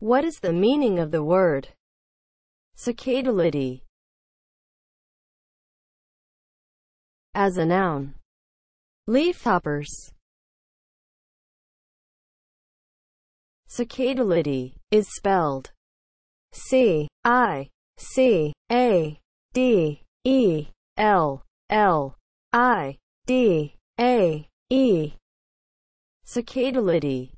What is the meaning of the word cicadellidae as a noun? Leafhoppers Cicadellidae is spelled C I C A D E L L I D A E. Cicadellidae